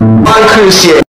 Mark Cruciate.